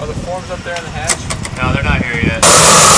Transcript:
Are the forms up there in the hatch? No, they're not here yet.